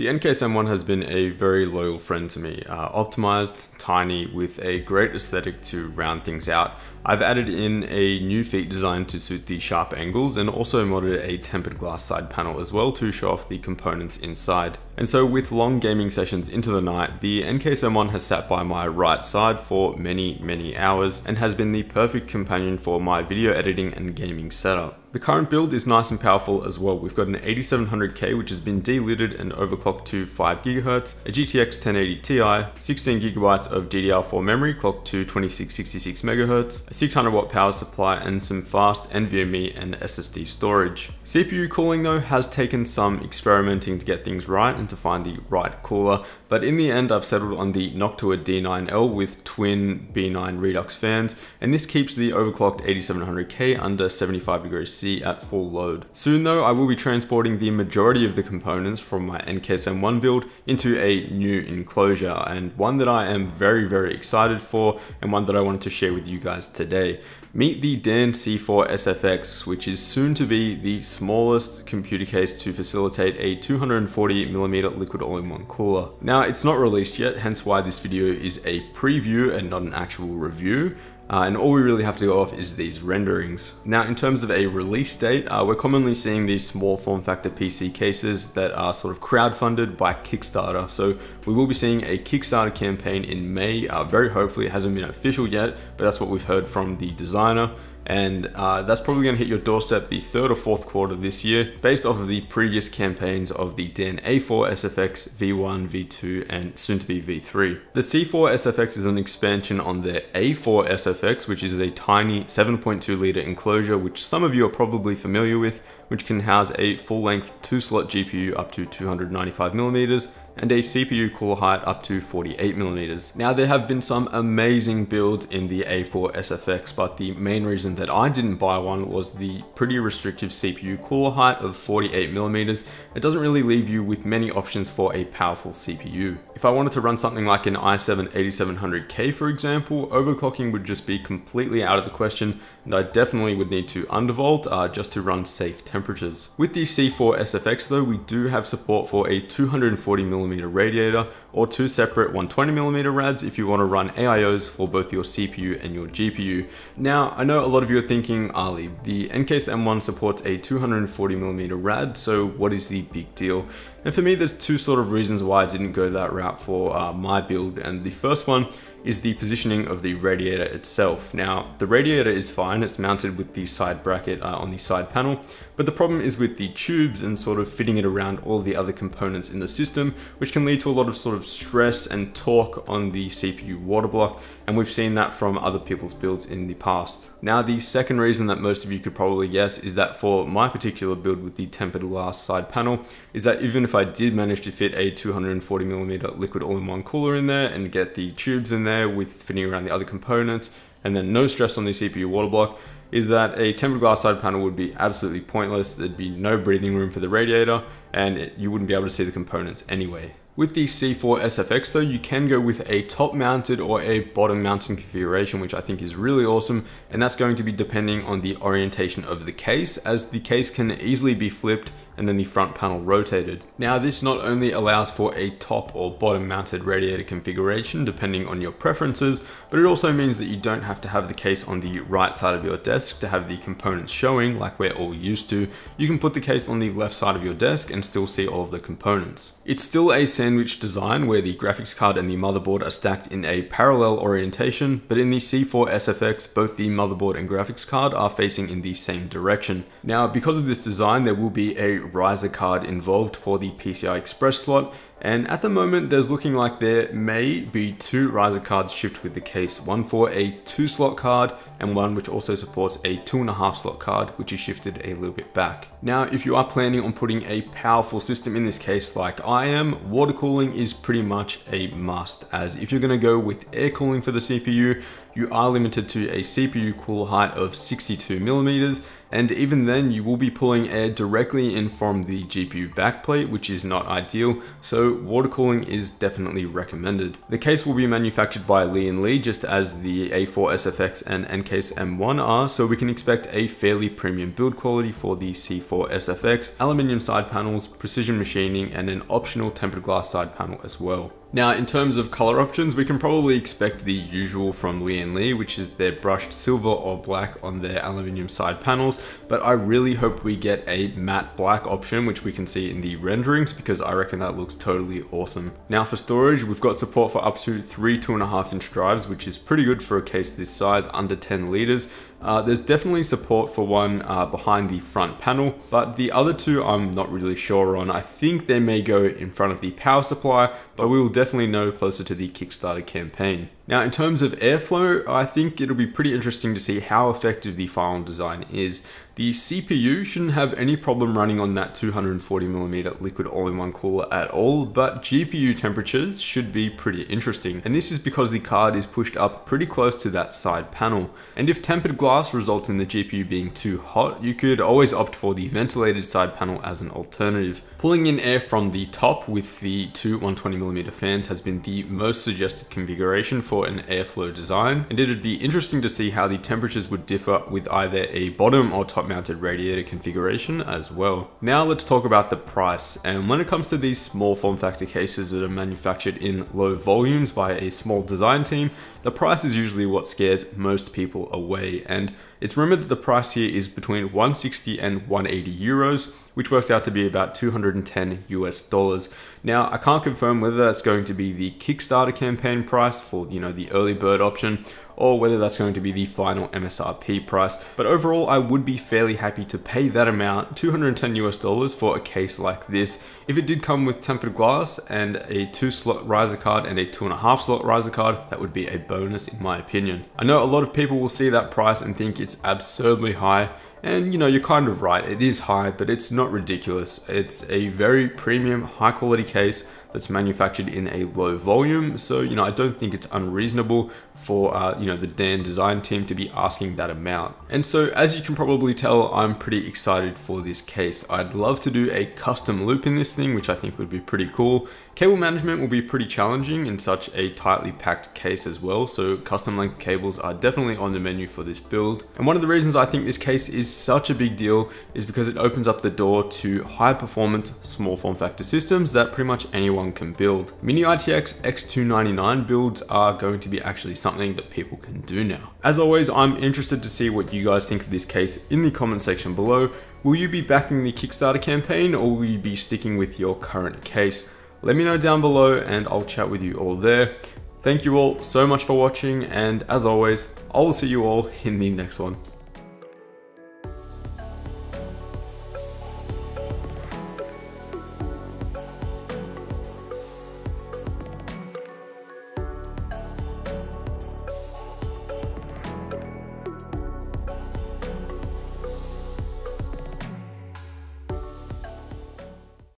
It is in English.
The NCase M1 has been a very loyal friend to me, uh, optimized, tiny, with a great aesthetic to round things out. I've added in a new feet design to suit the sharp angles and also modded a tempered glass side panel as well to show off the components inside. And so with long gaming sessions into the night, the NCase M1 has sat by my right side for many, many hours and has been the perfect companion for my video editing and gaming setup. The current build is nice and powerful as well. We've got an 8700K which has been delidded and overclocked to 5GHz, a GTX 1080 Ti, 16GB of DDR4 memory clocked to 2666 MHz, a 600 watt power supply and some fast NVMe and SSD storage. CPU cooling though has taken some experimenting to get things right and to find the right cooler, but in the end I've settled on the Noctua D9L with twin B9 Redux fans and this keeps the overclocked 8700K under 75 degrees C at full load. Soon though, I will be transporting the majority of the components from my NCase M1 build into a new enclosure and one that I am very, very excited for and one that I wanted to share with you guys today. Meet the Dan C4 SFX, which is soon to be the smallest computer case to facilitate a 240mm liquid all-in-one cooler. Now, it's not released yet, hence why this video is a preview and not an actual review. Uh, and all we really have to go off is these renderings. Now in terms of a release date, uh, we're commonly seeing these small form factor PC cases that are sort of crowdfunded by Kickstarter. So we will be seeing a Kickstarter campaign in May. Uh, very hopefully it hasn't been official yet, but that's what we've heard from the designer and uh, that's probably going to hit your doorstep the third or fourth quarter this year based off of the previous campaigns of the Dan A4 SFX V1, V2 and soon to be V3. The C4 SFX is an expansion on the A4 SFX which is a tiny 7.2 litre enclosure which some of you are probably familiar with which can house a full length 2 slot GPU up to 295mm and a CPU cooler height up to 48mm. Now there have been some amazing builds in the A4 SFX, but the main reason that I didn't buy one was the pretty restrictive CPU cooler height of 48mm. It doesn't really leave you with many options for a powerful CPU. If I wanted to run something like an i7 8700K for example, overclocking would just be completely out of the question and I definitely would need to undervolt uh, just to run safe temperatures. With the C4 SFX though, we do have support for a 240mm radiator or two separate 120mm rads if you want to run AIOs for both your CPU and your GPU. Now, I know a lot of you are thinking, Ali, the NCase M1 supports a 240mm rad, so what is the big deal? And for me, there's two sort of reasons why I didn't go that route for uh, my build. And the first one is the positioning of the radiator itself. Now, the radiator is fine, it's mounted with the side bracket uh, on the side panel, but the problem is with the tubes and sort of fitting it around all the other components in the system, which can lead to a lot of sort of stress and torque on the CPU water block, and we've seen that from other people's builds in the past. Now, the second reason that most of you could probably guess is that for my particular build with the tempered glass side panel, is that even if I did manage to fit a 240mm liquid all-in-one cooler in there and get the tubes in there, there with fitting around the other components and then no stress on the CPU water block is that a tempered glass side panel would be absolutely pointless. There'd be no breathing room for the radiator and it, you wouldn't be able to see the components anyway. With the C4 SFX though, you can go with a top mounted or a bottom mounted configuration, which I think is really awesome. And that's going to be depending on the orientation of the case, as the case can easily be flipped and then the front panel rotated. Now this not only allows for a top or bottom mounted radiator configuration depending on your preferences, but it also means that you don't have to have the case on the right side of your desk to have the components showing like we're all used to. You can put the case on the left side of your desk and still see all of the components. It's still a sandwich design where the graphics card and the motherboard are stacked in a parallel orientation, but in the C4 SFX, both the motherboard and graphics card are facing in the same direction. Now, because of this design, there will be a riser card involved for the PCI Express slot, and at the moment, there's looking like there may be two riser cards shipped with the case, one for a two slot card and one which also supports a two and a half slot card, which is shifted a little bit back. Now, if you are planning on putting a powerful system in this case like I am, water cooling is pretty much a must, as if you're gonna go with air cooling for the CPU, you are limited to a CPU cooler height of 62 millimeters, and even then you will be pulling air directly in from the GPU backplate, which is not ideal. So water cooling is definitely recommended. The case will be manufactured by Lian Li just as the A4 SFX and N-Case M1 are, so we can expect a fairly premium build quality for the C4 SFX, aluminium side panels, precision machining, and an optional tempered glass side panel as well. Now, in terms of color options, we can probably expect the usual from Lian Li, which is their brushed silver or black on their aluminium side panels, but I really hope we get a matte black option, which we can see in the renderings, because I reckon that looks totally awesome. Now for storage, we've got support for up to three two and a half inch drives, which is pretty good for a case this size, under 10 liters. Uh, there's definitely support for one uh, behind the front panel, but the other two I'm not really sure on. I think they may go in front of the power supply, but we will definitely know closer to the Kickstarter campaign. Now, in terms of airflow, I think it'll be pretty interesting to see how effective the final design is. The CPU shouldn't have any problem running on that 240mm liquid all-in-one cooler at all, but GPU temperatures should be pretty interesting. And this is because the card is pushed up pretty close to that side panel. And if tempered glass results in the GPU being too hot, you could always opt for the ventilated side panel as an alternative. Pulling in air from the top with the two 120mm fans has been the most suggested configuration for an airflow design, and it'd be interesting to see how the temperatures would differ with either a bottom or top mounted radiator configuration as well. Now let's talk about the price, and when it comes to these small form factor cases that are manufactured in low volumes by a small design team, the price is usually what scares most people away, and it's rumored that the price here is between 160 and 180 euros, which works out to be about 210 US dollars. Now, I can't confirm whether that's going to be the Kickstarter campaign price for, you know, the early bird option or whether that's going to be the final MSRP price. But overall, I would be fairly happy to pay that amount, 210 US dollars for a case like this. If it did come with tempered glass and a two slot riser card and a two and a half slot riser card, that would be a bonus in my opinion. I know a lot of people will see that price and think it's absurdly high, and you know, you're kind of right, it is high, but it's not ridiculous. It's a very premium, high quality case that's manufactured in a low volume. So, you know, I don't think it's unreasonable for, uh, you know, the Dan design team to be asking that amount. And so, as you can probably tell, I'm pretty excited for this case. I'd love to do a custom loop in this thing, which I think would be pretty cool. Cable management will be pretty challenging in such a tightly packed case as well, so custom length cables are definitely on the menu for this build. And one of the reasons I think this case is such a big deal is because it opens up the door to high performance small form factor systems that pretty much anyone can build. Mini ITX X299 builds are going to be actually something that people can do now. As always, I'm interested to see what you guys think of this case in the comment section below. Will you be backing the Kickstarter campaign or will you be sticking with your current case? Let me know down below and I'll chat with you all there. Thank you all so much for watching and as always, I will see you all in the next one.